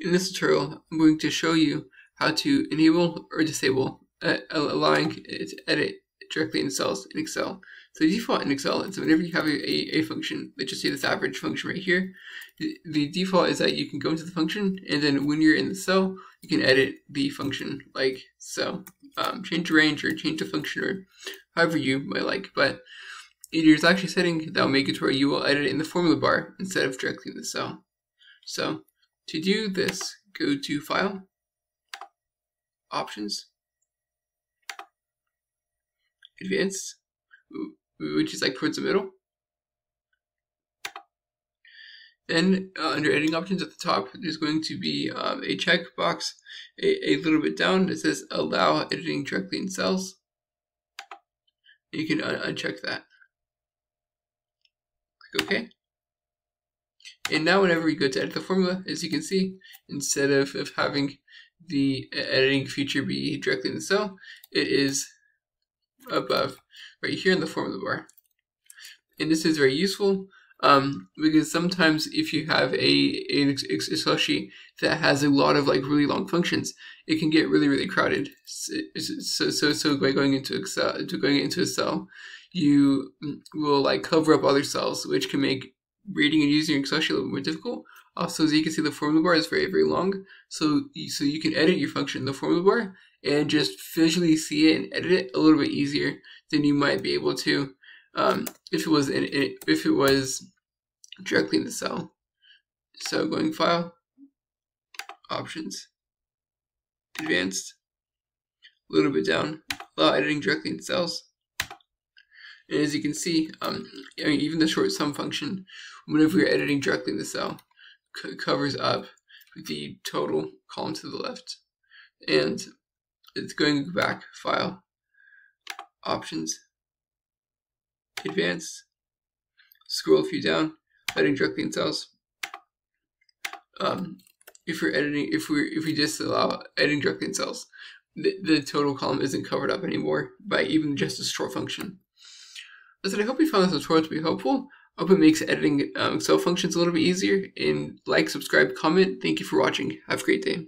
In this tutorial, I'm going to show you how to enable or disable uh, allowing it to edit directly in cells in Excel. So the default in Excel is whenever you have a, a, function, let's just say this average function right here, the, the, default is that you can go into the function and then when you're in the cell, you can edit the function like so. Um, change the range or change the function or however you might like. But there's actually a setting that will make it to where you will edit it in the formula bar instead of directly in the cell. So to do this, go to File, Options, Advanced, which is like towards the middle. Then uh, under editing options at the top, there's going to be um, a checkbox a, a little bit down that says allow editing directly in cells. You can un uncheck that. Click OK. And now whenever we go to edit the formula, as you can see, instead of, of having the editing feature be directly in the cell, it is above, right here in the formula bar. And this is very useful um, because sometimes if you have a an Excel sheet that has a lot of like really long functions, it can get really really crowded. So so so by going into Excel to going into a cell, you will like cover up other cells, which can make reading and using Excel sheet a little more difficult. Also, as you can see, the formula bar is very, very long. So, so you can edit your function in the formula bar and just visually see it and edit it a little bit easier than you might be able to um, if it was in, if it was directly in the cell. So going File, Options, Advanced, a little bit down, allow editing directly in cells. And as you can see, um, I mean, even the short sum function, whenever you're editing directly in the cell, covers up the total column to the left. And it's going back, File, Options, Advanced, scroll a few down, editing directly in cells. Um, if we're editing, if we if we just allow editing directly in cells, the, the total column isn't covered up anymore by even just a short function. Listen, I hope you found this tutorial to be helpful. I hope it makes editing um, Excel functions a little bit easier. And like, subscribe, comment. Thank you for watching. Have a great day.